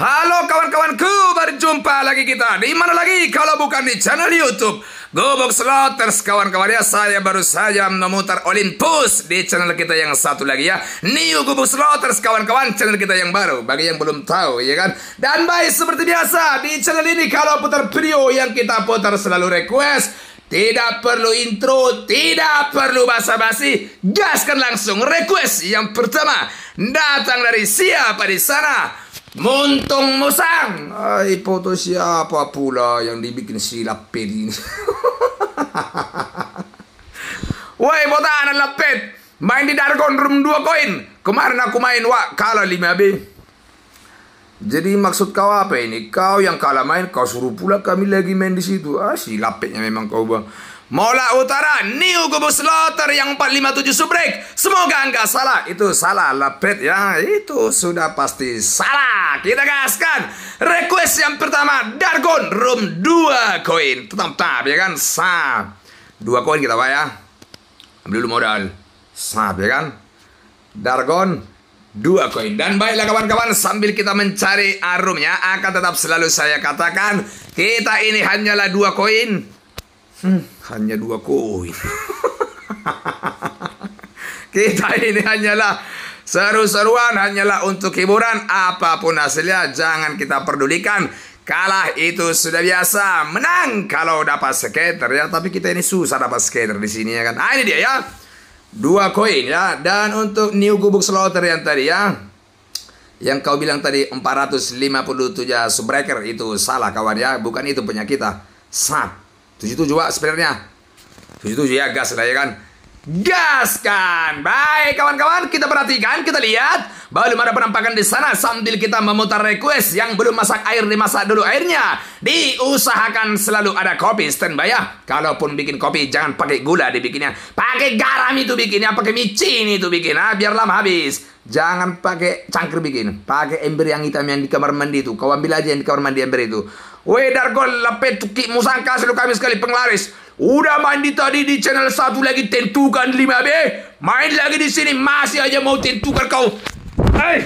Halo kawan-kawanku, berjumpa lagi kita. Di mana lagi? Kalau bukan di channel YouTube Gobok Slotters kawan-kawan ya Saya baru saja memutar Olympus di channel kita yang satu lagi ya. New Gobok Slotters kawan-kawan channel kita yang baru. Bagi yang belum tahu ya kan? Dan baik seperti biasa di channel ini kalau putar video yang kita putar selalu request tidak perlu intro, tidak perlu basa-basi, gaskan langsung request yang pertama datang dari siapa di sana? Muntung Musang. Ay, foto siapa pula yang dibikin si Lapid ini? Woi, botanan Lapid. Main di Dargon Room 2 koin. Kemarin aku main, wak, kalah 5B. Jadi maksud kau apa ini? Kau yang kalah main, kau suruh pula kami lagi main di situ. Ah, si lapetnya memang kau bang. Mola Utara, New Gubus Slaughter yang 457 subrek. Semoga enggak salah. Itu salah lepet ya. Itu sudah pasti salah. Kita gaskan. Request yang pertama, Dargon Room 2 koin. Tetap-tetap ya kan? Sap. Dua koin kita ya. Ambil dulu modal. Sap ya kan? Dargon dua koin. Dan baiklah kawan-kawan, sambil kita mencari arumnya, akan tetap selalu saya katakan, kita ini hanyalah dua koin Hmm, hanya dua koin. Kita ini hanyalah seru-seruan, hanyalah untuk hiburan. Apa pun hasilnya, jangan kita pedulikan. Kalah itu sudah biasa. Menang kalau dapat skater ya. Tapi kita ini susah dapat skater di sini ya kan. Ah, ini dia ya. Dua koin ya. Dan untuk new gubuk slaughter yang tadi ya. Yang kau bilang tadi 457 subbreaker itu salah kawan ya. Bukan itu punya kita. Sat. 77 Pak sebenarnya 77 ya gas lah ya kan Gas kan Baik kawan-kawan kita perhatikan Kita lihat. Belum ada penampakan di sana Sambil kita memutar request Yang belum masak air Dimasak dulu airnya. Diusahakan selalu ada kopi. Standby ya. Kalaupun bikin kopi Jangan pakai gula dibikinnya. Pakai garam itu bikinnya Pakai micin itu bikin. Ah, Biar lama habis. Jangan pakai cangkir bikin. Pakai ember yang hitam yang di kamar mandi itu. Kau ambil aja yang di kamar mandi ember itu. Weh Dargol lepet tuki musangka selalu kami sekali penglaris. Udah mandi tadi di channel satu lagi tentukan 5B. Main lagi di sini masih aja mau tentukan kau. Hei.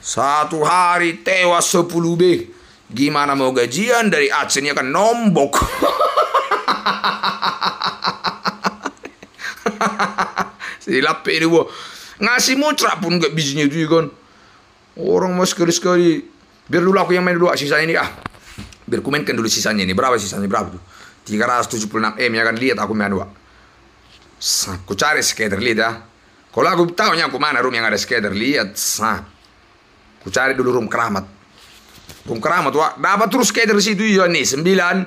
Satu hari tewas 10B. Gimana mau gajian dari adsense kan nombok. Silap ini bu. Ngasih muncrat pun gak bijinya itu kan. Orang mas sekali-sekali. Biar dulu aku yang main dulu sisa ini ah. Biar kumainkan dulu sisanya ini. Berapa sisanya? Berapa tuh? 376 M ya kan. Lihat aku main dua. Aku cari skater lihat ya. Kalau aku tahu aku mana room yang ada skater lihat. Sah. Aku cari dulu room keramat. Room keramat wah. Dapat terus skater di situ ya nih. 9, 10,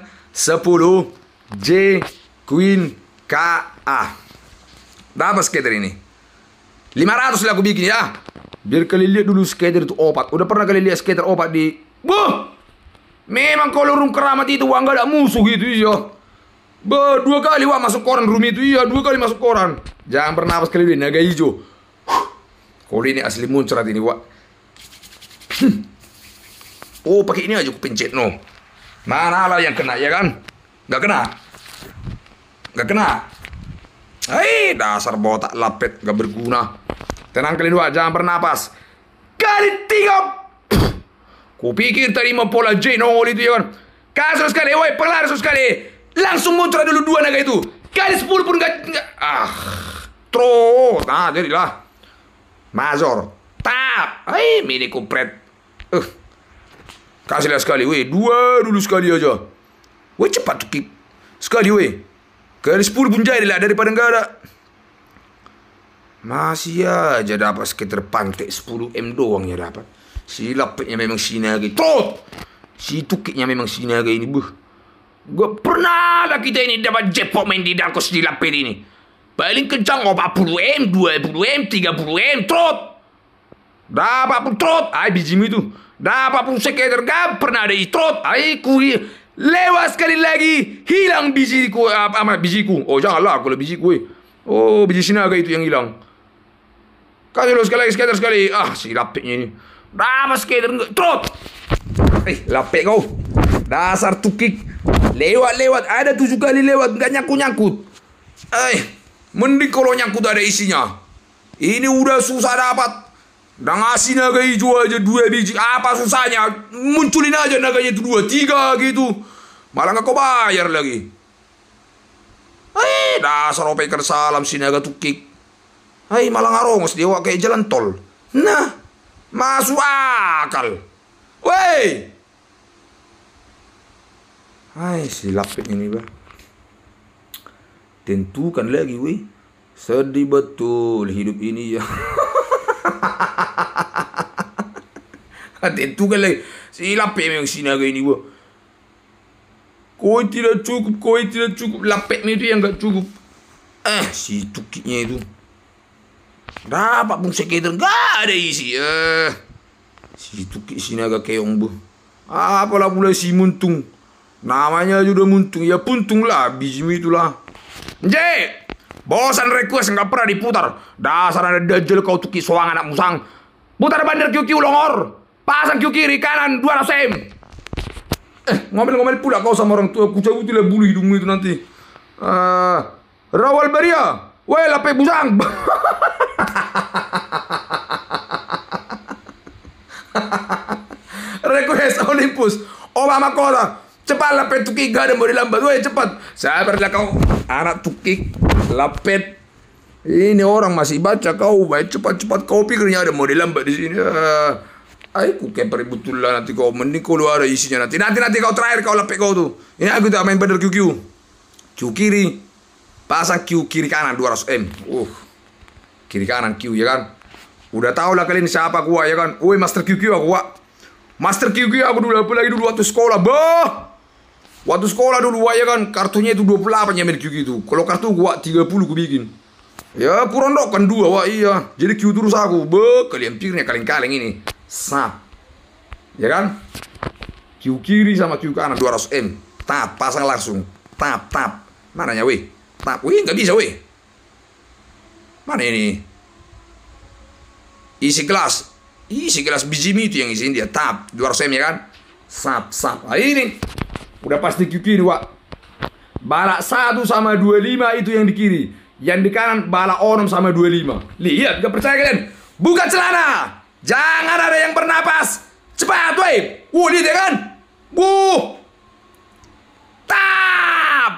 J, Queen, K, A. Dapat skater ini. 500 lah aku bikin ya. Biar kalian lihat dulu skater itu opat. Udah pernah kalian lihat skater opat di... Buh! Memang kalau rum keramat itu wah nggak ada musuh gitu ya. Be, dua kali wah masuk koran rum itu iya dua kali masuk koran. Jangan bernapas kali ini naga hijau. Kalau ini asli muncrat ini wah. Oh pakai ini aja aku pencet no. Mana lah yang kena ya kan? Gak kena. Gak kena. Hei dasar botak lapet gak berguna. Tenang kalian dua jangan bernapas. Kali tiga Kupikir tadi mau pola J nongol itu ya kan. Kasar sekali, woi pelar sekali. Langsung muncul dulu dua naga itu. Kali sepuluh pun gak, gak ah. Tro, nah jadilah. Mazor, tap. Hai, mini kupret. Uh. Kasihlah sekali, woi. Dua dulu sekali aja. Woi cepat tuh Sekali, woi. Kali sepuluh pun jadilah daripada enggak ada. Masih aja dapat sekitar pantai 10 M doang ya dapat. Si lapetnya memang sinaga. Trot! Si tukiknya memang sinaga ini. Buh. Gua pernah lah kita ini dapat jackpot main di Darkos di lapet ini. Paling kencang 40M, 20M, 30M, trot! Dapat pun trot! Ay, bijimu itu. Dapat pun sekedar gak pernah ada trot! Ay, ku lewat sekali lagi hilang bijiku apa bijiku. Oh janganlah kalau bijiku. Eh. Oh biji sinaga itu yang hilang. Kasih lo sekali lagi sekedar sekali. Ah si lapetnya ini. Skater enggak? Trot! Eh, lapek kau. Dasar tukik. Lewat-lewat. Ada tujuh kali lewat. Enggak nyangkut-nyangkut. Eh, mending kalau nyangkut ada isinya. Ini udah susah dapat. Udah ngasih naga hijau aja dua biji. Apa susahnya? Munculin aja naganya itu dua, tiga gitu. Malah nggak kau bayar lagi. Eh, dasar opekan salam si naga tukik. Hai malah ngarongos dia kayak jalan tol. Nah, masuk akal. Woi. Hai, si lapik ini, bah. Tentukan lagi, woi. Sedih betul hidup ini ya. Tentu kan lagi. Sila pe memang sinaga ini gua. Kau tidak cukup, kau tidak cukup. Lapek itu yang gak cukup. Eh, si tukiknya itu. Dapat pun sekitar gak ada isi. Eh, si tukik sinaga keong bu. Apalah pula si muntung. Namanya juga muntung. Ya puntung lah, biji itulah. Jek, bosan request nggak pernah diputar. Dasar ada dajjal kau tukik soang anak musang. Putar bandar QQ longor. Pasang Q kiri kanan 200 m. Eh ngomel-ngomel pula kau sama orang tua ku cabutilah bulu hidungmu itu nanti. Uh, Rawal Beria, weh lape busang. Request Olympus, Obama Kota. Cepat lapet tukik gak ada mau dilambat. Weh cepat. Sabarlah kau anak tukik lapet. Ini orang masih baca kau. Baik cepat-cepat kau pikirnya ada mau dilambat di sini. Uh, Aku kayak betul lah nanti kau mending kau luar isinya nanti. Nanti nanti kau terakhir kau lepek kau tuh. Ini aku tak main bener QQ. Q kiri. Pasang Q kiri kanan 200 M. Uh. Kiri kanan Q ya kan. Udah tau lah kalian siapa gua ya kan. Woi Master QQ aku gua. Master QQ aku dulu apa lagi dulu waktu sekolah. Bah. Waktu sekolah dulu ya kan kartunya itu 28 ya QQ itu. Kalau kartu gua 30 ku bikin. Ya kurang dok kan dua wah iya. Jadi Q terus aku. Be kalian pikirnya kaleng-kaleng ini snap ya kan Q kiri sama Q kanan 200 M tap pasang langsung tap tap mananya weh tap weh nggak bisa weh mana ini? Isi gelas. Isi gelas biji itu yang isi dia. Tap 200 M ya kan? Sap sap. Nah, ini. Udah pasti kiri wak. Balak 1 sama 25 itu yang di kiri. Yang di kanan balak onom sama 25 lihat gak percaya kalian? Buka celana. Jangan ada yang bernapas. Cepat, woi. Wuh, lihat ya kan? Wuh. Tap.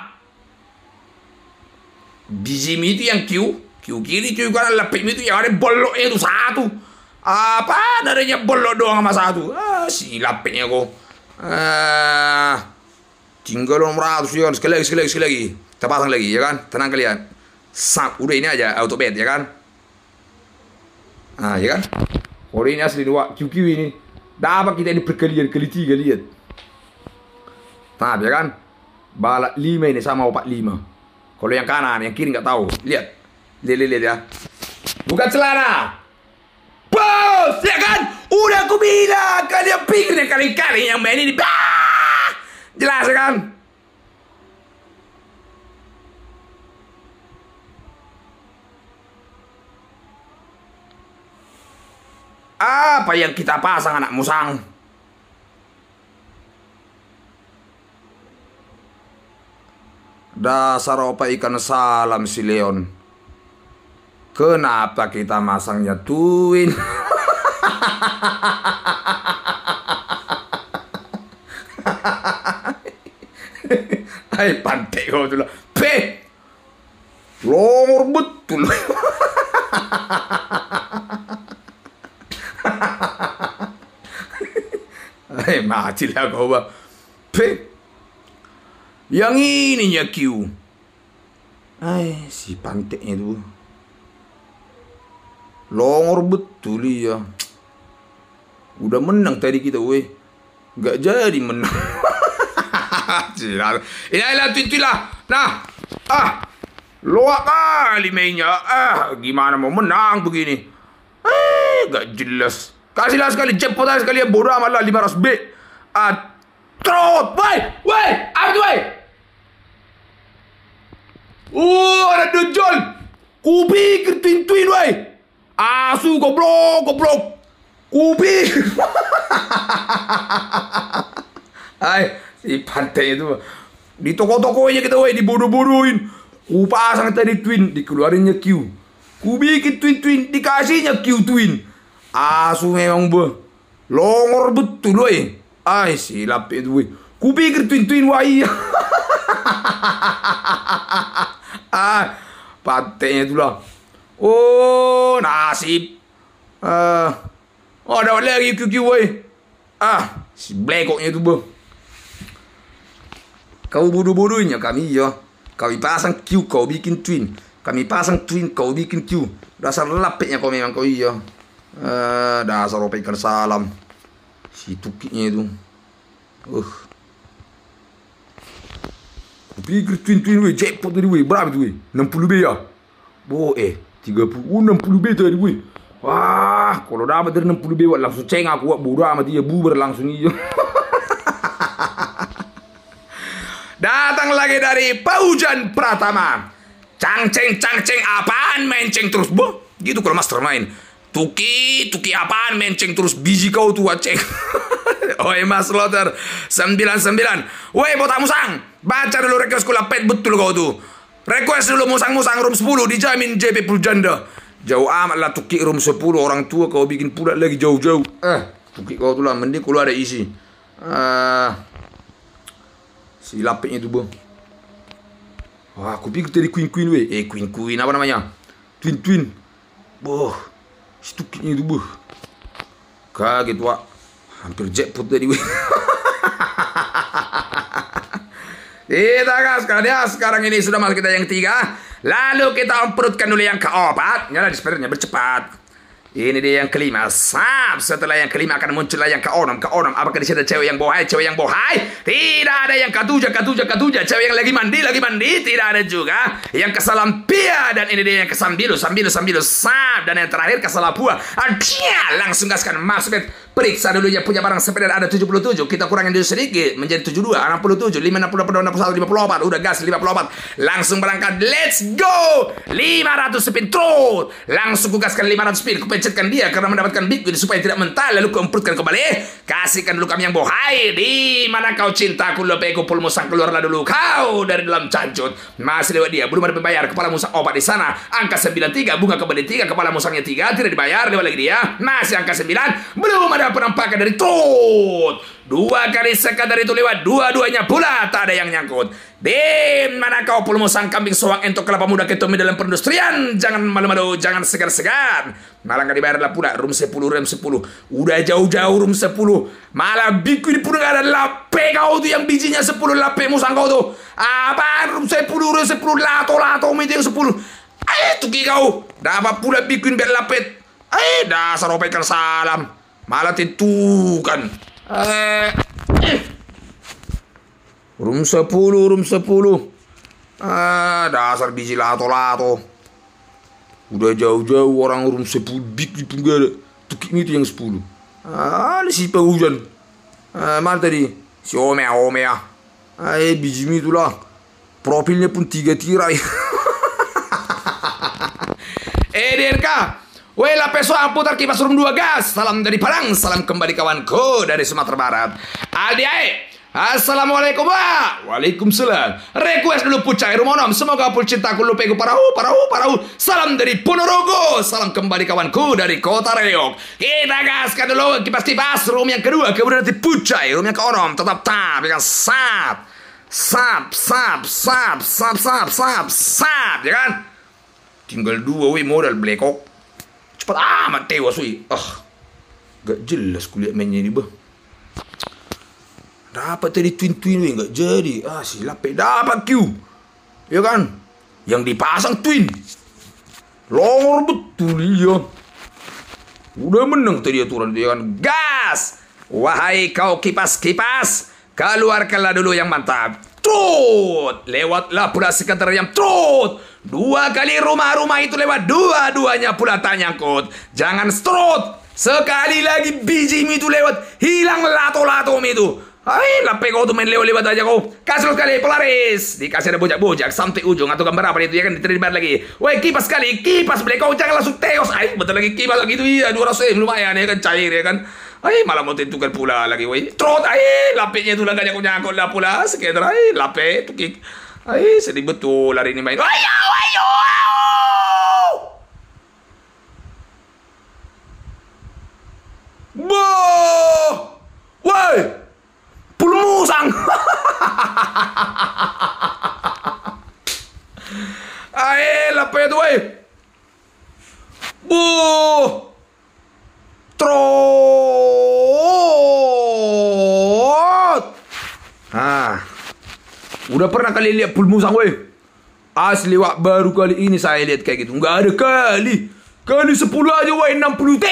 Biji itu yang Q. Q kiri, Q kanan. Lepim itu yang ada bolok itu satu. Apa adanya bolok doang sama satu? Ah, si lapiknya kok. Ah, tinggal nomor ratus ya kan. Sekali lagi, sekali lagi, sekali lagi. Kita lagi ya kan. Tenang kalian. Sap, udah ini aja auto bed ya kan. Ah, ya kan? Orang ini asli dua QQ ini. Dapat kita ini perkalian kali tiga lihat. Nah, ya kan? Balak lima ini sama opat lima. Kalau yang kanan, yang kiri nggak tahu. Lihat. Lihat, lihat, lihat ya. Bukan celana. Bos, ya kan? Udah aku bilang. Kalian pikir kali-kali yang main ini. Bah! Jelas ya kan? Apa yang kita pasang anak musang? Dasar opa ikan salam si Leon. Kenapa kita masangnya tuin? Hai pantai kau tuh. Pe! Longor betul. Eh, mati lah kau. Pe. Yang ininya Q. Ay, si panteknya tu. Longor betul ya. Udah menang tadi kita, weh. Gak jadi menang. Ini adalah lah. Nah, ah, loak kali mainnya. Ah, gimana mau menang begini? Eh, gak jelas. Kasihlah sekali aja sekali ya bodoh amat lah 500 B. Ah, trot, woi, woi, apa tuh? Oh, ada Dajjal. kubi pikir twin-twin. Asu goblok, goblok. Kubi. Hai, si pantai itu. Di toko-tokonya kita weh dibodoh-bodohin. Ku pasang tadi twin, dikeluarinnya Q. Ku bikin twin-twin, dikasihnya Q twin. Asu memang be. Longor betul weh. Ai silap itu weh. Ku pikir twin-twin wah iya ah, patenya itulah. Oh, nasib. Ah, oh, dapat lagi QQ woi. Ah, si blekoknya itu be. Kau bodoh-bodohnya kami ya. Kau pasang Q, kau bikin twin. Kami pasang twin, kau bikin Q. Dasar lapiknya kau memang kau iya. Uh, dasar opekar salam. Si tukinya itu. Uh. Kupikir twin-twin weh, jackpot tadi weh. Berapa tu weh? 60 B ya? Boh eh, 30, oh 60 B tadi weh. Wah, kalau dapat dari 60 B langsung ceng aku buat bodoh amat dia bubar langsung iya. Datang lagi dari Paujan Pratama. Cangceng, cangceng apaan menceng terus? Boh, gitu kalau master main. Tuki, tuki apaan menceng terus biji kau tua ceng. Oi Mas Loter 99 Woi botak musang Baca dulu request kula pet betul kau tuh Request dulu musang-musang room 10 Dijamin JP janda Jauh amat lah tuki room 10 Orang tua kau bikin pula lagi jauh-jauh Eh tuki kau tuh lah Mending kalau ada isi uh, Si lapiknya itu bang. Wah, aku pikir tadi Queen Queen weh. Eh, Queen Queen apa namanya? Twin Twin. Boh, stupidnya itu boh. Kaget wah. Hampir jackpot tadi. Kita gas ya sekarang ini sudah masuk kita yang tiga. Lalu kita perutkan dulu yang keempat. Nyala di sebenarnya bercepat. Ini dia yang kelima. Sab. Setelah yang kelima akan muncullah yang keenam. Keenam. Apakah di sini cewek yang bohai? Cewek yang bohai? Tidak ada yang ketujuh, ketujuh, ketujuh. Cewek yang lagi mandi, lagi mandi. Tidak ada juga. Yang kesalampia. Dan ini dia yang kesambilu, sambilu, sambilu. Sab. Dan yang terakhir kesalampua. Adia. Langsung gaskan. Masuk. Periksa dulu ya punya barang sepeda ada 77. Kita kurangin dulu sedikit menjadi 72, 67, 5, 60, 61, 54. Udah gas 54. Langsung berangkat. Let's go. 500 spin truth. Langsung kugaskan 500 spin. Kupencetkan dia karena mendapatkan big win supaya tidak mental. Lalu kuemputkan kembali. Kasihkan dulu kami yang bohai. Di mana kau cintaku lebih pul musang keluarlah dulu kau dari dalam cancut. Masih lewat dia. Belum ada pembayar. Kepala musang obat di sana. Angka 93. Bunga kembali 3. Kepala musangnya 3. Tidak dibayar. Lewat lagi dia. Masih angka 9. Belum ada ada penampakan dari Tut. Dua kali sekat dari itu lewat, dua-duanya pula tak ada yang nyangkut. Di mana kau pulmo sang kambing soang entok kelapa muda ketemu dalam perindustrian? Jangan malu-malu, jangan segar-segar. Malah gak dibayar lah pula, room 10, room 10. Udah jauh-jauh room 10. Malah biku ini pun gak ada lape kau tuh yang bijinya 10 lape musang kau tuh. Apa room 10, room 10, lato-lato meeting 10. Ayo tuki kau. Dapat pula bikin biar lapet. Ayo dasar opekan salam. Malah tentukan. Eh, eh. Room 10, room 10. Ah, dasar biji lato-lato. Udah jauh-jauh orang room 10 big itu enggak ada. Tukik itu yang 10. Ah, si hujan. Ah, mana tadi? Si Omea, Omea. Ah, eh, biji itulah. Profilnya pun tiga tirai. eh, DNK. Wela peso amputar kipas rum dua gas. Salam dari Padang, salam kembali kawanku dari Sumatera Barat. Adiae, Assalamualaikum wa Waalaikumsalam. Request dulu pucai rumonom Semoga pul cintaku lupe ku parahu parahu parahu Salam dari Ponorogo. Salam kembali kawanku dari Kota Reog. Kita gaskan dulu kipas-kipas room yang kedua. Kemudian nanti pucai room yang keonom. Tetap tap ya kan? sap. Sap sap sap sap sap sap sap Ya kan? Tinggal dua wih modal blekok. Cepat amat tewas wih. Ah. Gak jelas kuliah mainnya ini bah. Dapat tadi twin-twin wih. Gak jadi. Ah silap dapat Q. Ya kan? Yang dipasang twin. Longor betul iya. Udah menang tadi aturan dia kan. Gas! Wahai kau kipas-kipas. Keluarkanlah dulu yang mantap. Trut! Lewatlah pula sekitar yang trut! Dua kali rumah-rumah itu lewat dua-duanya pula tanya kot. Jangan strut! Sekali lagi biji itu lewat, hilang lato-lato itu. Hai, lape kau tuh main lewat-lewat aja kau. Kasih sekali, polaris. Dikasih ada bojak-bojak sampai ujung atau gambar apa itu ya kan diterima lagi. Woi, kipas sekali, kipas beli kau jangan langsung teos. Hai, betul lagi kipas lagi itu iya 200 lumayan ya kan cair ya kan. Ay, malah mau tentukan pula lagi, woi. Trot, ay, lapenya itu lang kanya kunyakot lah pula. Sekedar, ay, lape, tukik. Ay, sedih betul hari ini main. Ayo, ayo, ayo! Boh! Woi! Puluh musang! Ayo, apa itu, woi? Boh! Trot! Ah. Udah pernah kali lihat pul musang, woi? Asli, wak, baru kali ini saya lihat kayak gitu. Nggak ada kali. Kali 10 aja, woi, 60 T.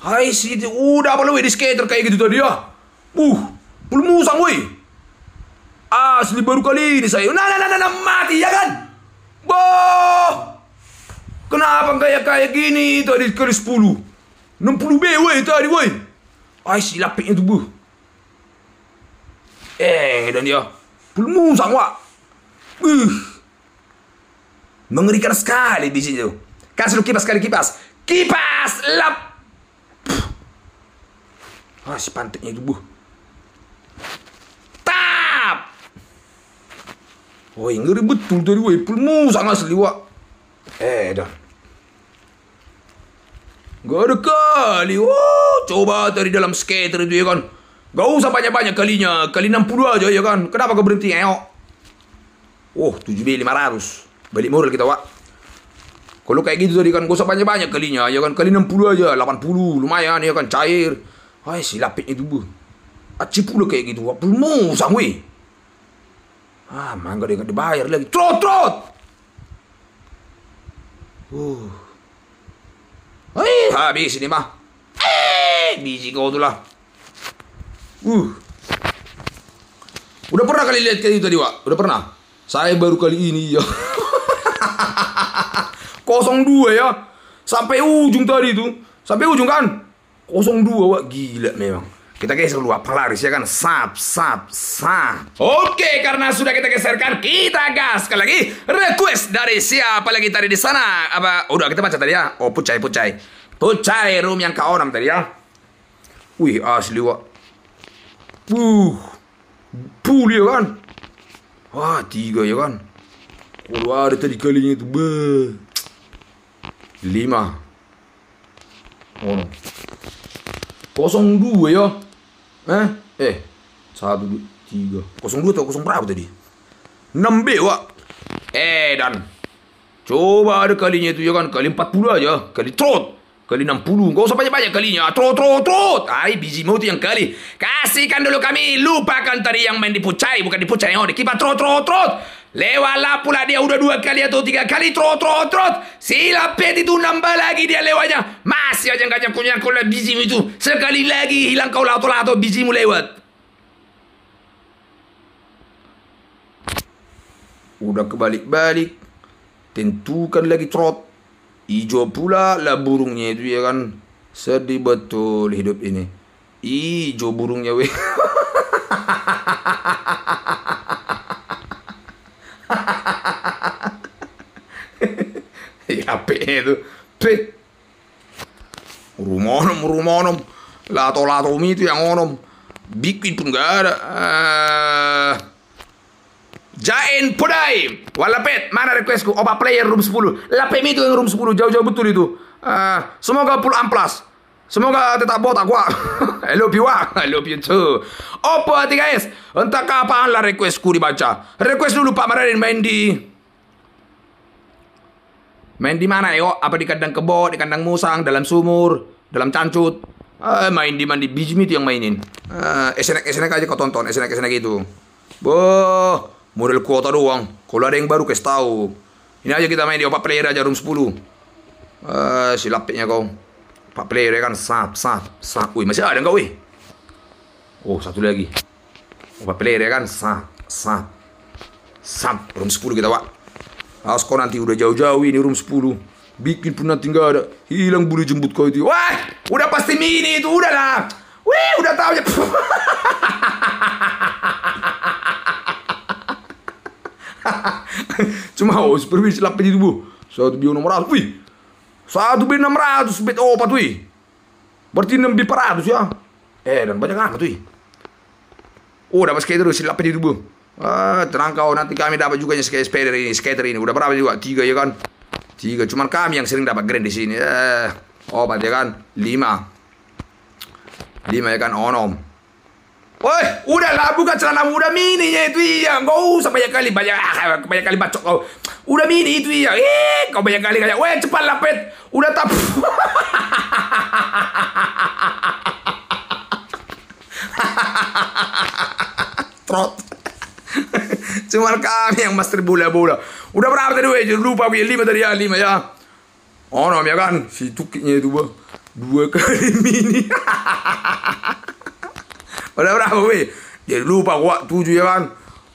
Hai, sih, udah apa lu di skater kayak gitu tadi ya? Uh, pul musang, woi. Asli baru kali ini saya. Nah, nah, nah, nah, nah mati ya kan? Boh! Kenapa kayak kayak gini tadi kali 10? 60 B woi tadi woi. Ai si lapiknya tu bu. Eh dan dia pulmu sang wak. Uh. Mengerikan sekali di situ. Kasih lu kipas kali kipas. Kipas lap. Ah si pantiknya itu. Tap. Woi ngeri betul tadi woi pulmu sang asli wak. Eh dah. Gak ada kali. Oh, coba dari dalam skater itu ya kan. Gak usah banyak-banyak kalinya. Kali 60 aja ya kan. Kenapa kau berhenti ayo? Oh, 7B 500. Balik modal kita, Wak. Kalau kayak gitu tadi kan gak usah banyak-banyak kalinya. Ya kan, kali 60 aja. 80, lumayan ya kan. Cair. Hai, si lapiknya bu. Aci pula kayak gitu, Wak. Pulmu, sangwi. Ah, mangga dia dibayar lagi. Trot, trot! Uh. Eh, habis ini mah. Eh, biji kau tuh lah. Uh. Udah pernah kali lihat kayak itu tadi, Wak? Udah pernah? Saya baru kali ini ya. 02 ya. Sampai ujung tadi itu. Sampai ujung kan? 02, Wak. Gila memang. Kita geser dulu pelaris ya kan sap sap sap. Oke karena sudah kita geserkan kita gas sekali lagi request dari siapa lagi tadi di sana apa udah kita baca tadi ya oh pucai pucai pucai room yang kau tadi ya. Wih asli wa. Uh puli ya kan. Wah tiga ya kan. Kalau ada tadi kalinya itu be lima. Oh. Kosong dua ya. Eh, eh, satu, dua, tiga, kosong dua atau kosong berapa tadi? Enam B, Wak. Eh, dan coba ada kalinya itu ya kan, kali empat puluh aja, kali trot, kali enam puluh, gak usah banyak-banyak kalinya, trot, trot, trot. Ay, biji mau yang kali. Kasihkan dulu kami, lupakan tadi yang main dipucai, bukan dipucai, oh, dikipas trot, trot, trot. Lewatlah pula dia udah dua kali atau tiga kali trot trot trot. Sila pet itu nambah lagi dia lewatnya. Masih aja nggak punya kau bijimu itu. Sekali lagi hilang kau lato-lato bijimu lewat. Udah kebalik-balik. Tentukan lagi trot. Ijo pula lah burungnya itu ya kan. Sedih betul hidup ini. Ijo burungnya weh. HP-nya itu. Pit. Rumonom, rumonom. Lato-lato itu yang onom. Bikin pun gak ada. Uh, Jain Pudai. Walapet, mana requestku? Oba player room 10. Lapet itu yang room 10. Jauh-jauh betul itu. Uh, semoga full amplas. Semoga tetap botak gua. I love you, I love you too. Hati guys? Entah kapan lah requestku dibaca. Request dulu Pak Maradin main di Main di mana yo? Apa di kandang kebo, di kandang musang, dalam sumur, dalam cancut? Uh, main di mandi biji itu yang mainin. Uh, SNK SNK aja kau tonton, SNK SNK itu. Boh, model kuota doang. Kalau ada yang baru kasih tahu. Ini aja kita main di opak player aja room 10. Uh, si lapiknya kau. Pak player kan sap sap sap. Wih masih ada enggak wih? Oh satu lagi. Opak player kan sap sap sap room 10 kita pak. Awas kau nanti udah jauh-jauh ini room 10 Bikin pun nanti nggak ada Hilang bulu jembut kau itu Wah udah pasti mini itu udah lah Wih udah tahu ya Cuma oh super bis lapet itu Satu bio nomor ratus Wih Satu bio enam ratus Bet opat wih Berarti enam bio per ratus ya Eh dan banyak amat wih Oh dapat skater silap itu bu Ah, tenang kau nanti kami dapat juga skater ini, skater ini. Udah berapa juga? Tiga ya kan? Tiga. Cuman kami yang sering dapat grand di sini. Eh, opat ya kan? Lima. Lima ya kan onom. Woi, udahlah bukan celana muda mininya itu iya. Gak usah banyak kali banyak ah, banyak kali bacok kau. Udah mini itu iya. Eh, kau banyak kali kayak, woi cepat lapet. Udah tap. Trot. Cuma kami yang master bola-bola. Udah berapa tadi weh? Lupa weh lima tadi ya lima ya. Oh no ya kan si tukiknya itu bah dua kali mini. Udah berapa weh? Dia lupa gua tujuh ya kan?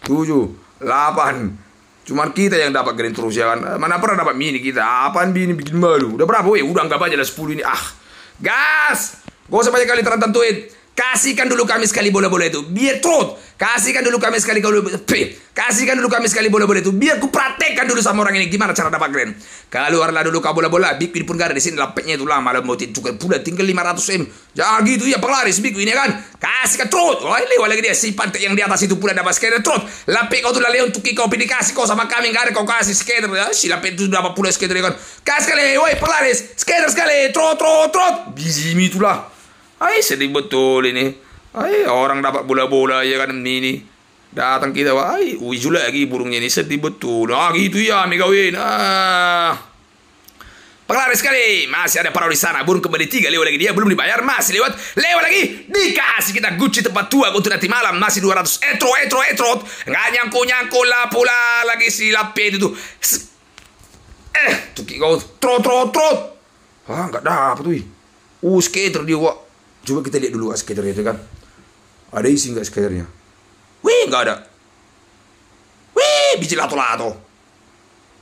Tujuh, delapan. Cuman kita yang dapat green terus ya kan? Mana pernah dapat mini kita? Apaan mini bikin malu? Udah berapa weh? Udah anggap aja lah sepuluh ini. Ah, gas! Gak usah banyak kali terantantuin. Kasihkan dulu kami sekali bola-bola itu. Biar trot. Kasihkan dulu kami sekali bola Kasihkan dulu kami sekali bola-bola itu. Biar ku praktekkan dulu sama orang ini. Gimana cara dapat grand. Keluarlah dulu kau bola-bola. Win pun gak ada di sini. Lapetnya itu lama. Malah mau tukar pula. Tinggal 500 M. Jangan gitu ya penglaris Big Win ya kan. Kasihkan trot. Oh lewat lagi dia. Si pantai yang di atas itu pula dapat skater trot. Lapet kau tuh lele untuk kau pilih kasih kau sama kami. Gak ada kau kasih skater. Ya. Si lapet itu dapat pula skater ya kan. Kasih sekali. Woi penglaris. Skater sekali. Trot trot trot. Bizimi itulah. Ay, sedih betul ini. Ay, orang dapat bola-bola ya kan ini. Datang kita, wah, ay, ujul lagi burungnya ini sedih betul. Ah, gitu ya, Megawin. Ah. Penglaris sekali, masih ada para di sana. Burung kembali tiga, lewat lagi dia belum dibayar, masih lewat, lewat lagi, dikasih kita Gucci tempat tua untuk nanti malam, masih 200 etro, etro, etro, nggak nyangku nyangku lah pula lagi si lapet itu. Eh, tuh kau trot trot trot. Ah, nggak dapet tuh. Uh, dia, wah. Coba kita lihat dulu skaternya itu kan. Ada isi nggak skaternya? Wih, nggak ada. Wih, biji lato-lato.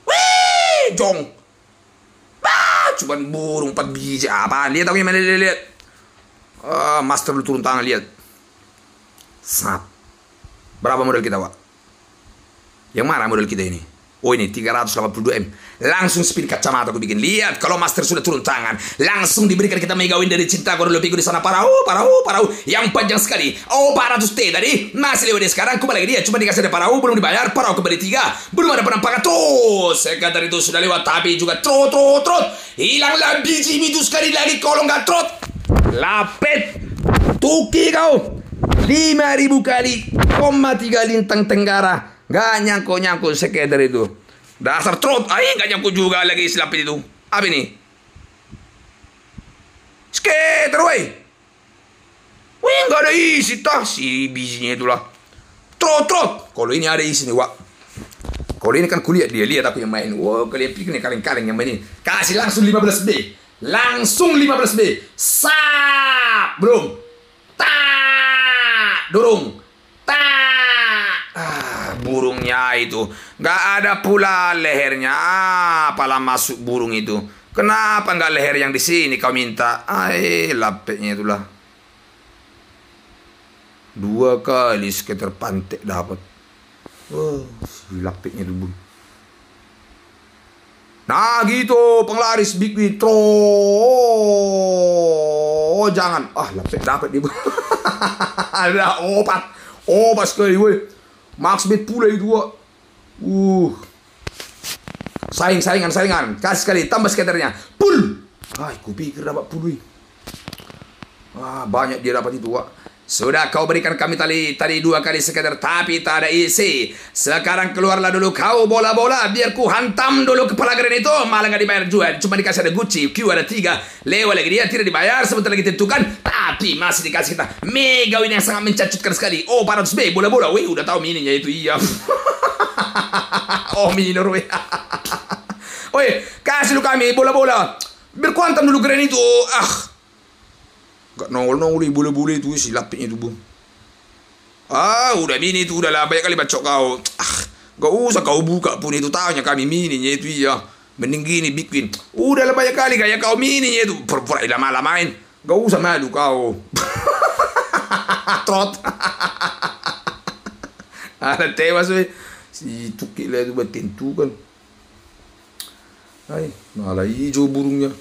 Wih, jong. Ah, cuman burung empat biji apa? Lihat aku gimana lihat, lihat. Uh, master lu turun tangan lihat. Sat. Berapa modal kita, Pak? Yang mana modal kita ini? Oh ini 382M. Langsung spin kacamata aku bikin. Lihat kalau master sudah turun tangan. Langsung diberikan kita megawin dari cinta aku pikir di sana parau, parau, parau. Yang panjang sekali. Oh 400 T tadi. Masih lewat sekarang. Kembali lagi dia. Cuma dikasih ada parau. Belum dibayar. Parau kembali tiga. Belum ada penampakan. Terus. Sekadar itu sudah lewat. Tapi juga trot, trot, trot. Hilanglah biji itu sekali lagi. Kalau nggak trot. Lapet. Tuki kau. 5000 kali. Koma tiga lintang tenggara. Gak nyangkut-nyangkut sekedar itu. Dasar trot. Ay, gak nyangkut juga lagi selapit itu. Apa ini? Skater, woi. Wih, gak ada isi tah. Si bijinya itulah. Trot, trot. Kalau ini ada isi nih, Wak. Kalau ini kan kuliah dia lihat aku yang main. Wow, kalian pikir nih kaleng-kaleng yang main ini. Kasih langsung 15B. Langsung 15B. Sap. Belum. Tak. Dorong. Tak. Ah, burungnya itu. Gak ada pula lehernya. Ah, apalah masuk burung itu. Kenapa nggak leher yang di sini kau minta? Ay, lapetnya itulah. Dua kali sekitar pantek dapat. Oh, si itu bun. Nah gitu penglaris big win Oh, jangan. Ah, lapet dapat dia. Ada obat. Obat sekali woi. Max bet pula itu. Uh. Saing, saingan, saingan. Kasih sekali, tambah skaternya. Pul. Ah, aku pikir dapat puluh. Ah, banyak dia dapat itu, Wak. Sudah kau berikan kami tadi tadi dua kali sekedar tapi tak ada isi. Sekarang keluarlah dulu kau bola-bola biar ku hantam dulu kepala keren itu malah nggak dibayar juga. Cuma dikasih ada Gucci, Q ada tiga. Lewat lagi dia tidak dibayar sebentar lagi tentukan tapi masih dikasih kita mega ini yang sangat mencacutkan sekali. Oh 400 B bola-bola. Wih udah tahu mininya itu iya. oh minor weh. Woi kasih lu kami bola-bola. Biar ku hantam dulu keren itu. Ah Gak nongol-nongol bule-bule itu si lapiknya itu bung. Ah udah mini itu udah lah banyak kali bacok kau. Ah gak usah kau buka pun itu tanya kami mininya itu iya. Mending gini bikin. Udah lah banyak kali kayak kau mininya itu. Pura-pura lama-lamain. Gak usah malu kau. Trot. Ada tewas weh. Si tukik lah itu buat tentu kan. Hai, malah hijau burungnya.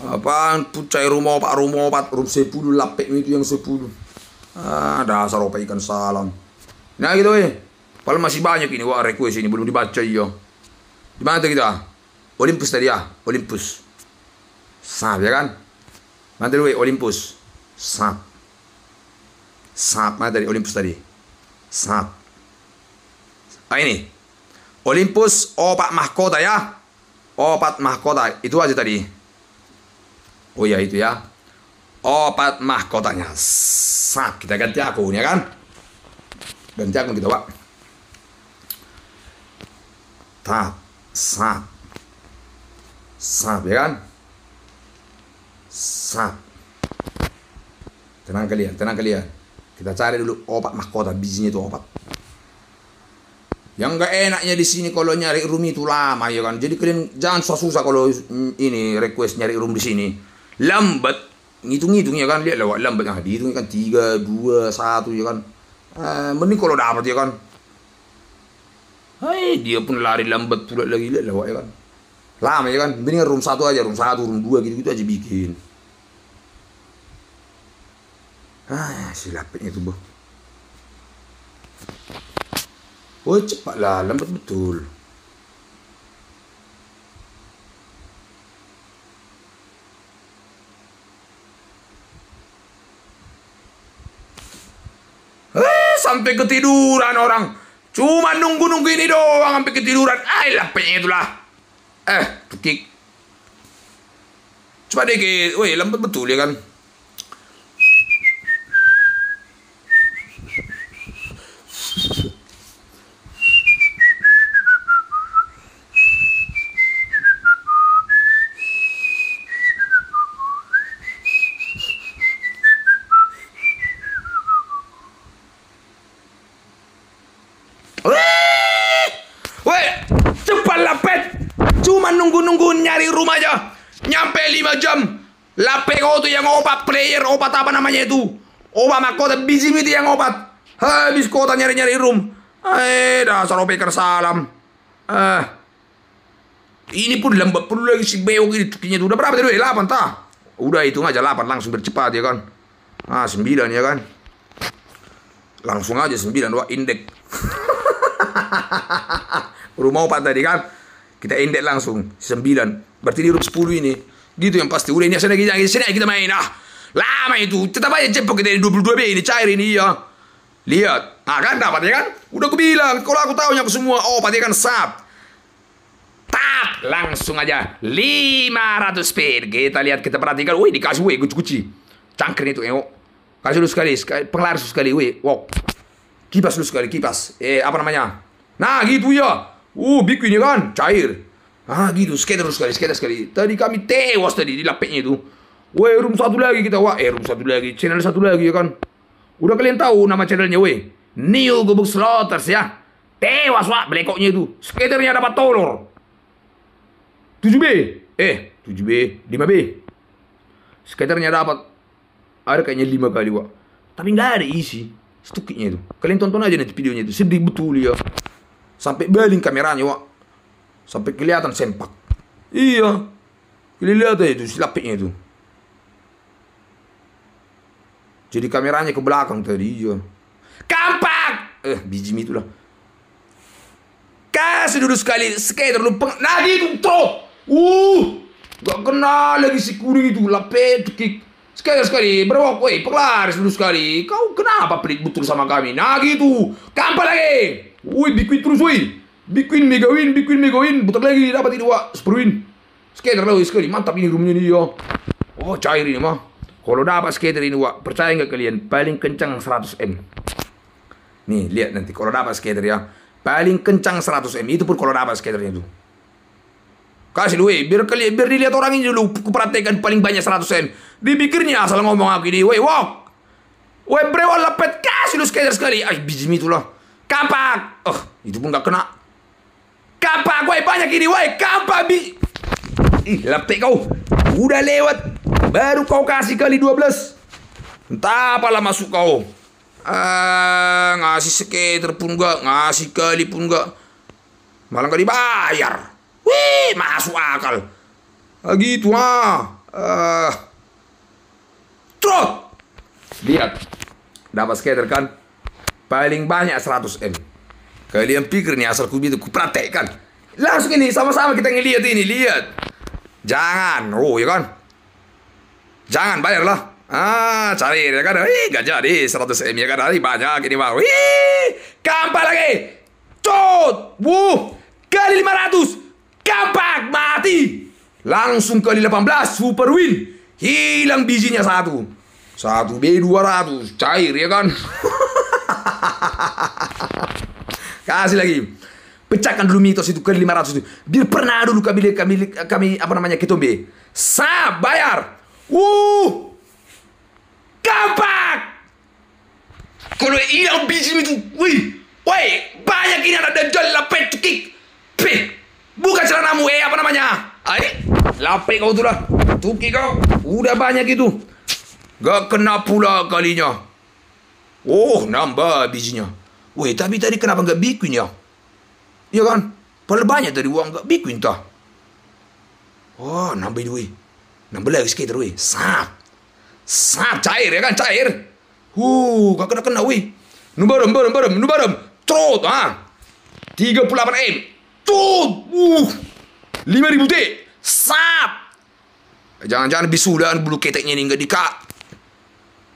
Apaan pucai rumah pak rumah pak rum sepuluh lapek itu yang sepuluh. Ah dasar opa ikan salam. Nah gitu eh. Padahal masih banyak ini wah request ini belum dibaca iya. Di mana kita? Olympus tadi ya, Olympus. Sap ya kan? Nanti dulu Olympus. Sap. Sap, mana tadi Olympus tadi? Sap. Ah ini. Olympus opat mahkota ya. Opat mahkota. Itu aja tadi. Oh ya itu ya. Opat mahkotanya. Sap, kita ganti akun ya kan? Ganti akun kita, Pak. Tap, sap. Sap ya kan? Sap. Tenang kalian, tenang kalian. Kita cari dulu obat mahkota, bijinya itu obat. Yang enggak enaknya di sini kalau nyari room itu lama ya kan. Jadi kalian jangan susah-susah kalau ini request nyari room di sini. Lambat, ngitung-ngitung ya kan. Lihat lewat lambat. Nah, dihitung kan 3, 2, 1 ya kan. Eh, mending kalau dapat ya kan. Hai, dia pun lari lambat pula lagi lihat lewat ya kan. Lama ya kan. Mending room 1 aja, room 1, room 2 gitu-gitu aja bikin. Ah, si lapetnya tuh, boh. Oh cepatlah, lambat betul. Eh, sampai ketiduran orang. Cuma nunggu-nunggu ini doang sampai ketiduran. Ay, lapetnya itulah. Eh, tukik. Coba dikit. Woi, lambat betul ya kan? nunggu-nunggu nyari rumah aja. Nyampe 5 jam. Lape kau tuh yang obat obat apa namanya itu? Obat mahkota biji itu yang obat. Habis kota nyari-nyari room. Eh, dasar opeker salam. Eh. Ini pun lambat perlu lagi si Beo ini tukinya tuh. Udah berapa tadi? 8 tah. Udah hitung aja 8 langsung bercepat ya kan. Ah, 9 ya kan. Langsung aja 9 wah indek. Rumah opat tadi kan. Kita indek langsung 9. Berarti di room 10 ini. Gitu yang pasti. Udah ini sana kita sini kita main ah. Lama itu. Tetap aja jemput kita ini 22 B ini cair ini ya. Lihat. Nah kan dapat ya kan? Udah aku bilang. Kalau aku tahu aku semua. Oh pasti kan sap. Tap. Langsung aja. 500 speed. Kita lihat. Kita perhatikan. Wih dikasih wih. Guci-guci. Cangkir itu. Engok. Kasih dulu sekali. Penglaris sekali. Wih. Wow. Kipas dulu sekali. Kipas. Eh apa namanya? Nah gitu ya. Uh, bikin ya kan? Cair. Ah gitu, skater sekali, skater sekali. Tadi kami tewas tadi di lapeknya itu. Weh, room satu lagi kita, wah, eh room satu lagi, channel satu lagi ya kan. Udah kalian tahu nama channelnya, weh. New Gubuk Slaughters ya. Tewas, wah, belekoknya itu. Skaternya dapat tolor. 7B. Eh, 7B, 5B. Skaternya dapat. Ada kayaknya 5 kali, wah. Tapi nggak ada isi. Stukiknya itu. Kalian tonton aja nanti videonya itu. Sedih betul ya. Sampai baling kameranya, wak. Sampai kelihatan sempak. Iya. Kelihatan itu, silapiknya itu. Jadi kameranya ke belakang tadi, iya. Kampak! Eh, biji itulah. Kasih dulu sekali skater lu peng... Nah gitu, tro! Uh! Gak kenal lagi si kuning itu, lapet, kick. Sekali sekali, berwak, woi, penglaris dulu sekali. Kau kenapa pelit betul sama kami? Nah gitu, kampak lagi. Woi, big terus, woi. Win, mega win, big win, mega win. Putar lagi, dapat ini, wak. Super win. Skater lah, sekali. Mantap ini rumahnya ini, ya. Oh, cair ini, mah. Kalau dapat skater ini, wak. Percaya nggak kalian? Paling kencang 100M. Nih, lihat nanti. Kalau dapat skater ya. Paling kencang 100M. Itu pun kalau dapat skaternya itu. Kasih dulu, biar kalian biar dilihat orang ini dulu. Kuperhatikan paling banyak 100M. Dipikirnya asal ngomong aku ini, woi, wok. Woi, brewal lepet. Kasih lu skater sekali. Ay, biji itu lah. Kapak. Oh, itu pun gak kena. Kapak, woi, banyak ini, woi. Kapak, bi. Ih, lepet kau. Udah lewat. Baru kau kasih kali 12. Entah apalah masuk kau. Ah, ngasih skater pun gak, ngasih kali pun gak. Malah gak dibayar. Wih, masuk akal. Ah, gitu ah. Trot. Lihat. Dapat skater kan? Paling banyak 100M. Kalian pikir nih asal kubi itu kupraktekkan. Langsung ini sama-sama kita ngeliat ini, lihat. Jangan. Oh, ya kan? Jangan bayarlah. Ah, cari ya kan. Ih, gak jadi 100 M ya kan. Hari banyak ini mah. Wih, kampak lagi. Cot. Wuh, kali 500. Kampak mati. Langsung kali 18 super win. Hilang bijinya satu. Satu B 200 cair ya kan. Kasih lagi. Pecahkan dulu mitos itu kali 500 itu. Biar pernah dulu kami kami kami apa namanya ketombe. Sa bayar. Uh. Kampak. Kalau hilang biji itu, wih, woi, banyak ini ada jual lapet kick. Peh, bukan celanamu eh apa namanya? Ay, lapet kau tuh lah, tuki kau, udah banyak itu. Gak kena pula kalinya. Oh, nambah bijinya. Woi, tapi tadi kenapa nggak bikin ya? Iya kan? Padahal banyak tadi uang nggak bikin tah. Oh, nambah duit. Nambah lagi skater weh. Sap. Sap cair ya kan cair. Huh, gak kena kena weh. Nu barem barem barem nu barem. Trot ah. 38 M. Trot. Uh. 5000 T. Sap. Jangan-jangan bisulan bulu keteknya ini nggak dika.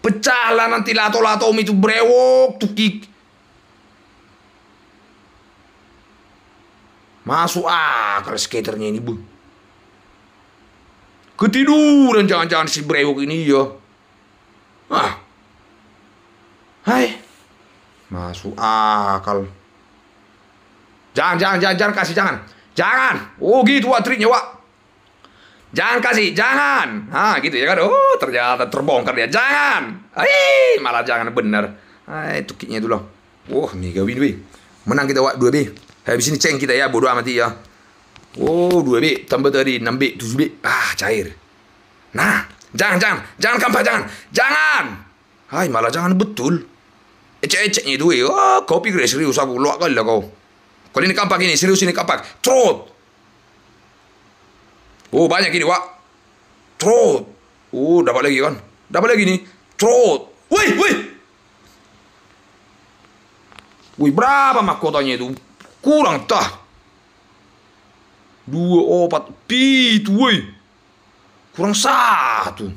Pecahlah nanti lato-lato itu brewok tukik. Masuk akal skaternya ini bu. Ketiduran jangan-jangan si brewok ini ya. Ah. Hai. Masuk akal. Jangan, jangan, jangan, jangan kasih, jangan. Jangan. Oh gitu wak triknya wak. Jangan kasih, jangan. Ah gitu ya kan. Oh ternyata terbongkar dia. Jangan. Hai, malah jangan bener. Hai, tukiknya itu loh. Oh, mega win wih. Menang kita wak 2B. Habis ini ceng kita ya, bodoh amat ya. Oh, 2B, tambah tadi 6B, 7B. Ah, cair. Nah, jangan, jangan, jangan kampak, jangan. Jangan. Hai, malah jangan betul. Ecek-eceknya eh. Oh, kau pikir serius aku, luak kali lah kau. Kalau ini kampak ini, serius ini kampak. Trot. Oh, banyak ini, Wak. Trot. Oh, dapat lagi kan? Dapat lagi nih. Trot. Wih, wih. Wih, berapa mahkotanya itu? Kurang tah. Dua opat pitu woi. Kurang satu.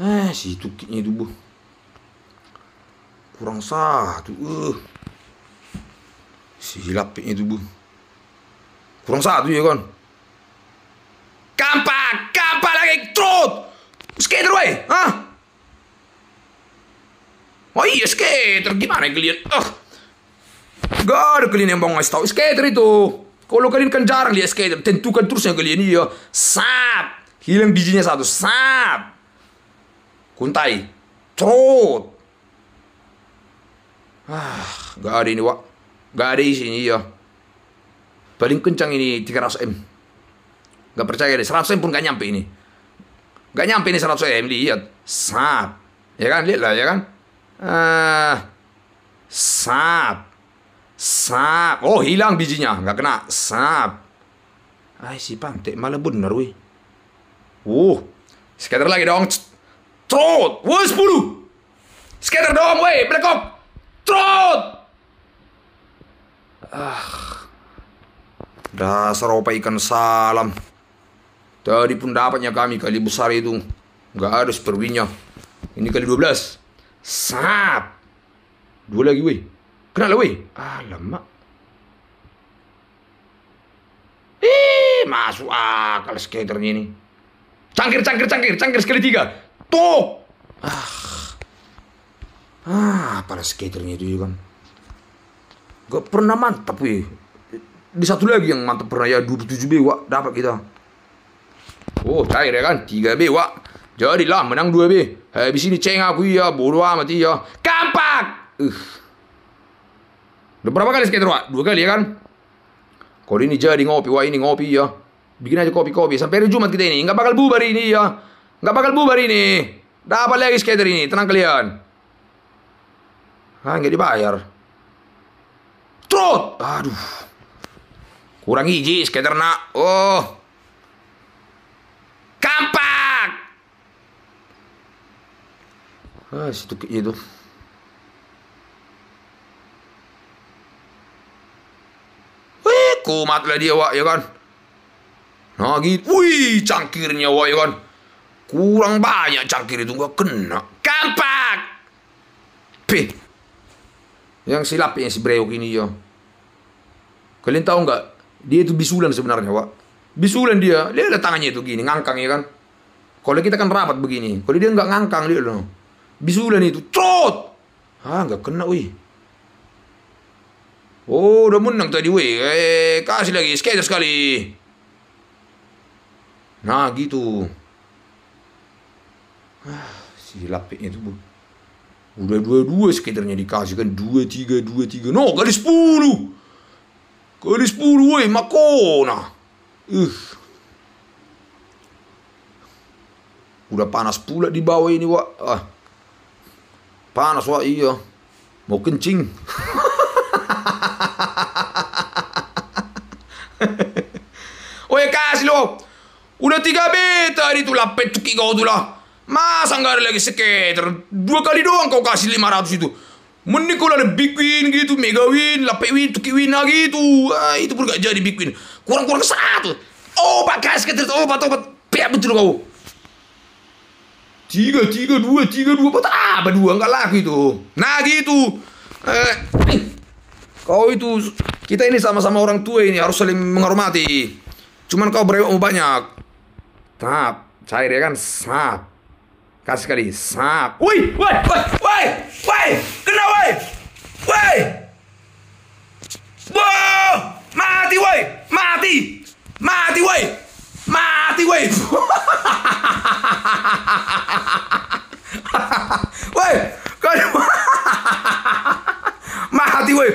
Eh, si tukiknya itu bu. Kurang satu. Uh. Si lapiknya itu bu. Kurang satu ya kan. Kampak, kampak lagi, trot. Skater woi, ah. Oh iya skater, gimana kalian? Ah. Gak ada kalian yang mau ngasih tahu skater itu. Kalau kalian kan jarang lihat skater, tentukan terus yang kalian iya. Sap, hilang bijinya satu, sap. Kuntai, trot. Ah, gak ada ini, Wak. Gak ada isinya, iya. Paling kencang ini 300 M. Gak percaya deh, 100 M pun gak nyampe ini. Gak nyampe ini 100 M, lihat. Sap. Ya kan, lihat lah, ya kan. Ah, sap. Sap. Oh, hilang bijinya. Nggak kena. Sap. Ay, si Pantek malah bener, weh. Uh. Skater lagi dong. Trot. Wah, 10. Skater dong, weh. Black. Trot. Ah. Dasar opa ikan salam. Tadi pun dapatnya kami kali besar itu. Nggak ada superwinnya. Ini kali 12. Sap. Dua lagi, weh. Kenal weh? Alamak. Eh, masuk akal skaternya ini. Cangkir, cangkir, cangkir, cangkir sekali tiga. Tuh. Ah. Ah, para skaternya itu kan. Gak pernah mantap weh. Di satu lagi yang mantap pernah ya 27B wak dapat kita. Oh, cair ya kan? 3B wak. Jadilah menang 2B. Habis ini ceng aku ya, bodoh amat ya. Kampak. Uh. Udah berapa kali skater, Wak? Dua kali ya kan? Kalau ini jadi ngopi, wah ini ngopi ya. Bikin aja kopi-kopi. Sampai hari Jumat kita ini. Nggak bakal bubar ini ya. Nggak bakal bubar ini. Dapat lagi skater ini. Tenang kalian. Ah, nggak dibayar. Trot! Aduh. Kurang hiji skater nak. Oh. Kampak! Ah, situ itu. Kumat lah dia wak ya kan nah gitu wih cangkirnya wak ya kan Kurang banyak cangkir itu gak kena. Kampak! Pih. Yang silap yang si Breok ini ya. Kalian tahu nggak? Dia itu bisulan sebenarnya, Pak. Bisulan dia. Ada tangannya itu gini, ngangkang ya kan. Kalau kita kan rapat begini. Kalau dia nggak ngangkang dia loh. Bisulan itu, trot! Ah, nggak kena, wih. Oh, udah menang tadi, wih. Eh, kasih lagi, skater sekali. Nah, gitu. Ah, si lapiknya itu bu. Udah dua-dua sekitarnya dikasih kan. Dua, tiga, dua, tiga. No, kali sepuluh. Kali sepuluh, woi. Makona. Uh. Udah panas pula di bawah ini, Wak. Ah. Panas, Wak. Iya. Mau kencing. Kasih lo. Udah tiga beta itu lapet tuh kau tuh lah. Masa nggak ada lagi skater? Dua kali doang kau kasih 500 itu. Mending kalau ada big win gitu, mega win, lapet win, tuki win lagi itu. Ah, itu pun gak jadi big win. Kurang-kurang satu. Oh, pak kasih skater obat obat. Pihak betul kau. Tiga, tiga, dua, tiga, dua. Buat apa dua? Enggak lagi itu. Nah gitu. Eh, kau itu, kita ini sama-sama orang tua ini harus saling menghormati. Cuman kau berewok banyak. Tap, cair ya kan? Snap. Kasih sekali. Snap. Woi, woi, woi, woi, woi, kena woi, woi. Wah, mati woi, mati, mati woi, mati woi. Woi, kau mati woi.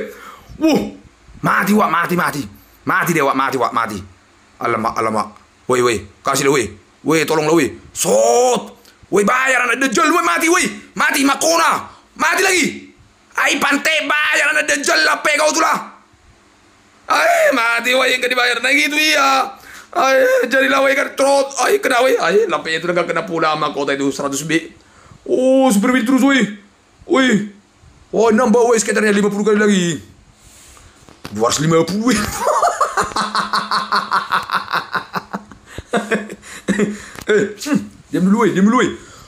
Wuh, mati wak, mati, mati, mati deh wak, mati wak, mati. Alamak, alamak. Woi, woi, kasih woi, woi, tolong woi. Sot, Woi bayar anak dejol, woi mati woi. Mati makona. Mati lagi. Ai pantai bayar anak dejol lah kau tu lah. Ai mati woi yang dibayar nah gitu iya. Ai jadilah woi kan trot. Ai kena woi. Ai lape itu enggak kena pula sama kota itu 100 B. Oh, super bit terus woi. Woi. Oh, nambah woi sekitarnya 50 kali lagi. 250 woi. Diam dulu, diam dulu.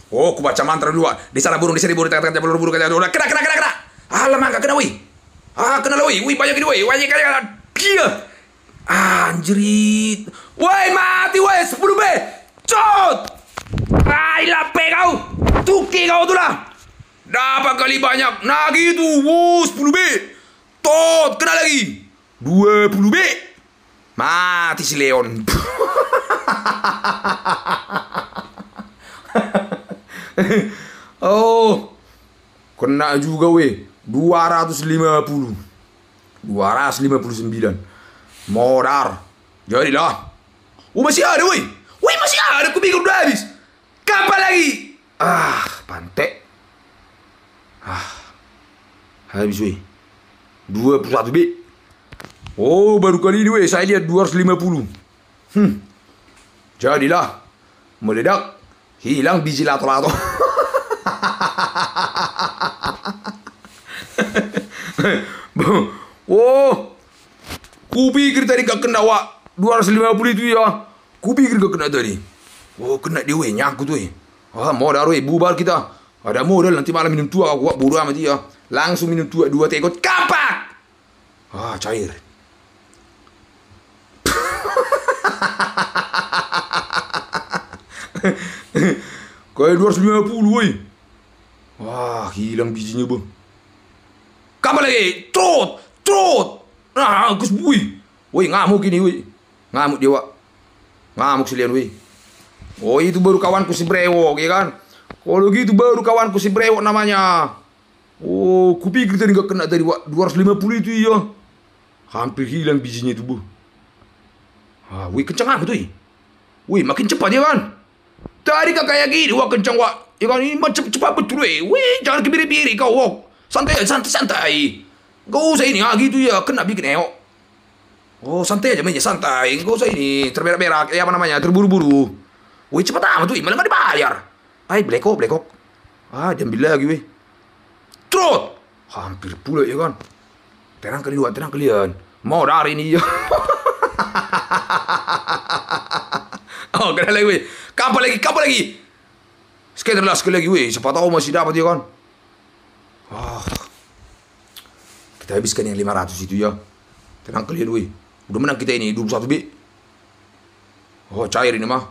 Oh, aku baca mantra dulu. Di sana burung, di sini burung, tengah-tengah burung, burung, kena, kena, kena, kena, kena. Alamak, gak kena, weh. Ah, kena weh. Weh, banyak ini, weh. Banyak kali, kena. Dia. Anjrit. Woi, mati, woi. 10 B. Cot. Ai, lape kau. Tuki kau tu lah. Dapat kali banyak. Nah, gitu. Wow, 10 B. Tot, kena lagi. 20 B. Mati si Leon. oh, kena juga weh. 250. 259. Modar. Jadilah. Oh masih ada weh. Weh masih ada. Aku pikir udah habis. Kapan lagi? Ah, pantek. Ah. Habis weh. 21 B. Oh, baru kali ini weh. Saya lihat 250. Hmm. Jadilah. Meledak. Hilang biji lato-lato. oh, kupikir tadi gak kena wak 250 itu ya. Kupikir gak kena tadi. Oh, kena dia weh, nyangkut weh. Ah, modal weh, bubar kita. Ada modal nanti malam minum tua aku wak buru amat dia. Langsung minum tua dua tekot kapak. Ah, cair. Kayak 250 woi. Wah, hilang bijinya, Bang. Kapan lagi? Trot, trot. Nah, Gus Bui. Woi, ngamuk ini, woi. Ngamuk dia, Wak. Ngamuk silian, woi. Oh, itu baru kawanku si Brewok, ya kan? Kalau gitu baru kawanku si Brewok namanya. Oh, kupikir tadi nggak kena tadi, Wak. 250 itu iya. Hampir hilang bijinya itu, Bu. Ah, woi, kencang amat, woi. Woi, makin cepat ya kan? Tadi kau kayak gini, wah kencang wah. Ya kan ini macam cepat betul weh. Weh, jangan kebiri-biri kau wah. Santai, santai, santai. Gak usah ini, ah gitu ya, kena bikin eok. Oh, santai aja mainnya, santai. Gak usah ini, terberak-berak, ya apa namanya, terburu-buru. Wih, cepat amat tuh, malah gak dibayar. Ay, blekok, blekok. Ah, diambil lagi weh. Trot! Hampir pula ya kan. Terang kali dua, terang kalian. Mau dari ini ya. oh, kena lagi weh. Kapan lagi? Kapan lagi? Skater lah sekali lagi, weh. Siapa tahu masih dapat ya kan. Wah. Kita habiskan yang 500 itu ya. Tenang kalian, weh. Udah menang kita ini, 21 B. Oh, cair ini mah.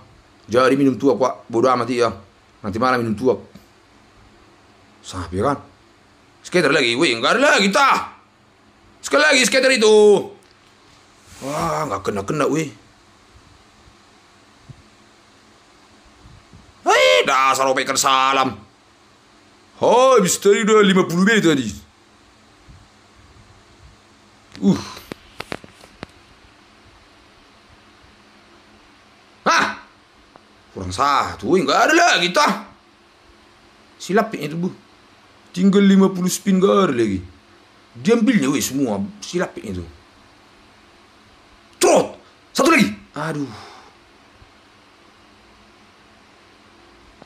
Jadi minum tua, Pak. Bodoh amat ya. Nanti malam minum tua. Sampai kan. Skater lagi, weh. Enggak ada lagi, tah. Sekali lagi skater itu. Wah, nggak kena-kena, weh. dasar opekan salam. Habis tadi udah 50 menit tadi. Uh. Hah? Kurang satu, enggak ada lagi tah. Silap itu bu. Tinggal 50 spin gak ada lagi. Diambilnya weh semua silap itu. Satu lagi. Aduh.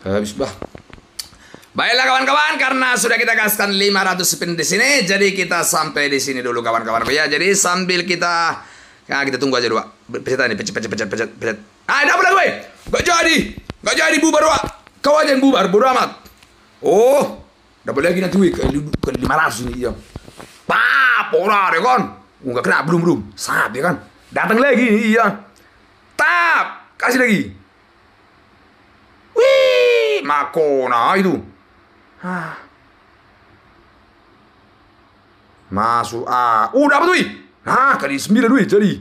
Habis bah. Baiklah kawan-kawan, karena sudah kita gaskan 500 spin di sini, jadi kita sampai di sini dulu kawan-kawan ya. Jadi sambil kita, nah kita tunggu aja dulu. Pencet ini, pencet, pencet, pencet, pencet, pencet. Ah, dapat lagi, Gak jadi, gak jadi bubar, Wak. Kau aja yang bubar, bodo amat. Oh, dapat lagi nanti, weh, ke, ke 500 ini, ya. Tap, ora, ya kan? Enggak kena, belum, belum. Sap, ya kan? Datang lagi, iya. Tap, kasih lagi. Wih, makona itu. Hah. Masuk ah. Oh, dapat wih. Nah, kali sembilan wih jadi.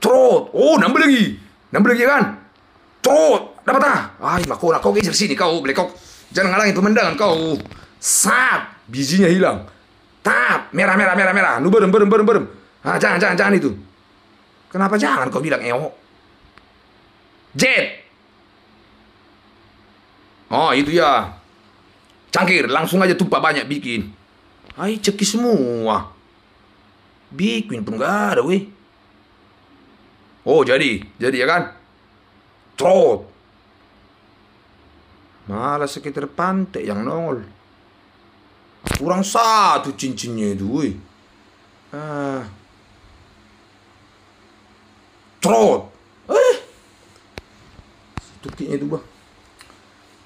Trot. Oh, nambah lagi. Nambah lagi kan? Trot. Dapat ah. Ay, makona kau geser sini kau, kau Jangan ngalangi pemandangan kau. Sat, bijinya hilang. Tap, merah merah merah merah. Nu berem berem berem berem. Ah, jangan jangan jangan itu. Kenapa jangan kau bilang eo? Jet. Oh, itu ya. Cangkir, langsung aja tumpah banyak bikin. Ay, ceki semua. Bikin pun gak ada, weh. Oh, jadi. Jadi ya kan? Trot. Malah sekitar pantai yang nongol. Kurang satu cincinnya itu, weh. Ah. Trot. Eh. Tukiknya itu, bah.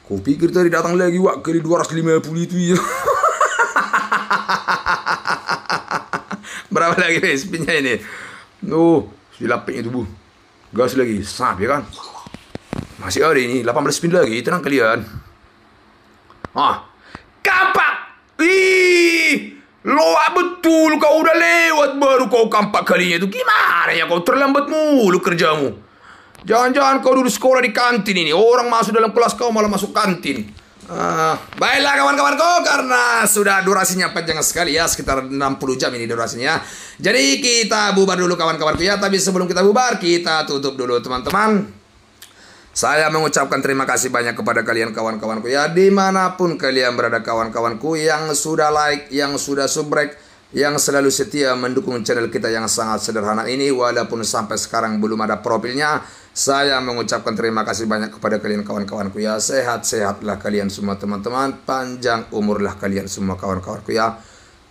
Kau pikir tadi datang lagi wak kali 250 itu ya. Berapa lagi spinnya ini? Oh, lapik itu bu. Gas lagi, sap ya kan? Masih ada ini, 18 spin lagi, tenang kalian. Ah, kampak! Ih, loa betul kau udah lewat baru kau kampak kalinya itu. Gimana ya kau terlambat mulu kerjamu? Jangan-jangan kau duduk sekolah di kantin ini. Orang masuk dalam kelas kau malah masuk kantin. Uh, baiklah kawan-kawanku karena sudah durasinya panjang sekali ya sekitar 60 jam ini durasinya. Jadi kita bubar dulu kawan-kawanku ya. Tapi sebelum kita bubar kita tutup dulu teman-teman. Saya mengucapkan terima kasih banyak kepada kalian kawan-kawanku ya di mana pun kalian berada kawan-kawanku yang sudah like, yang sudah subrek, yang selalu setia mendukung channel kita yang sangat sederhana ini walaupun sampai sekarang belum ada profilnya. Saya mengucapkan terima kasih banyak kepada kalian kawan-kawanku ya. Sehat-sehatlah kalian semua teman-teman. Panjang umurlah kalian semua kawan-kawanku ya.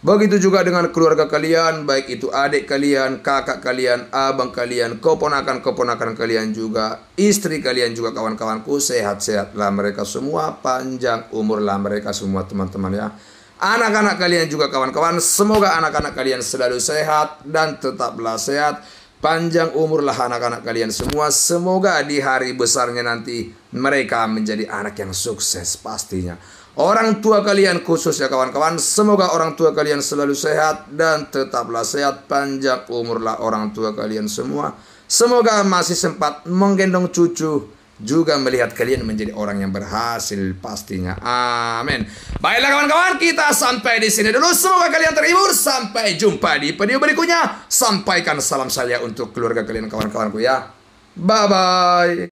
Begitu juga dengan keluarga kalian, baik itu adik kalian, kakak kalian, abang kalian, keponakan-keponakan kalian juga, istri kalian juga kawan-kawanku, sehat-sehatlah mereka semua, panjang umurlah mereka semua teman-teman ya. Anak-anak kalian juga kawan-kawan, semoga anak-anak kalian selalu sehat dan tetaplah sehat. Panjang umurlah anak-anak kalian semua. Semoga di hari besarnya nanti mereka menjadi anak yang sukses pastinya. Orang tua kalian khusus ya kawan-kawan. Semoga orang tua kalian selalu sehat dan tetaplah sehat. Panjang umurlah orang tua kalian semua. Semoga masih sempat menggendong cucu juga melihat kalian menjadi orang yang berhasil pastinya. Amin. Baiklah kawan-kawan, kita sampai di sini dulu. Semoga kalian terhibur. Sampai jumpa di video berikutnya. Sampaikan salam saya untuk keluarga kalian kawan-kawanku ya. Bye bye.